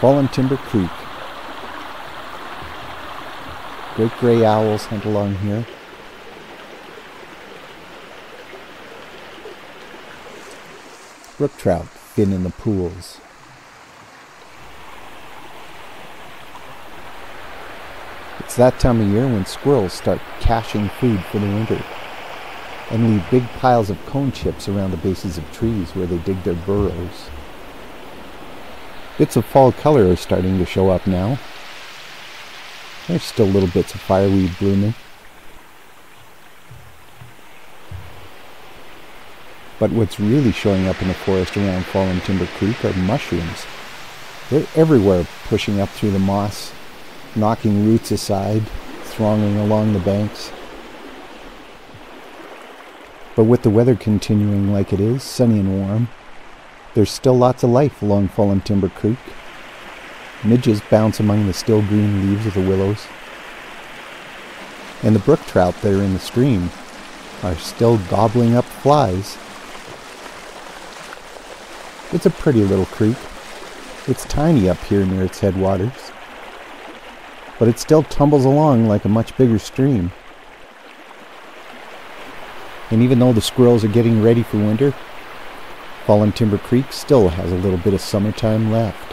Fallen Timber Creek. Great gray owls hunt along here. Brook trout fin in the pools. It's that time of year when squirrels start caching food for the winter and leave big piles of cone chips around the bases of trees where they dig their burrows. Bits of fall color are starting to show up now. There's still little bits of fireweed blooming. But what's really showing up in the forest around Fallen Timber Creek are mushrooms. They're everywhere, pushing up through the moss, knocking roots aside, thronging along the banks. But with the weather continuing like it is, sunny and warm, there's still lots of life along Fallen Timber Creek. Midges bounce among the still green leaves of the willows. And the brook trout that are in the stream are still gobbling up flies. It's a pretty little creek. It's tiny up here near its headwaters. But it still tumbles along like a much bigger stream. And even though the squirrels are getting ready for winter, Fallen Timber Creek still has a little bit of summertime left.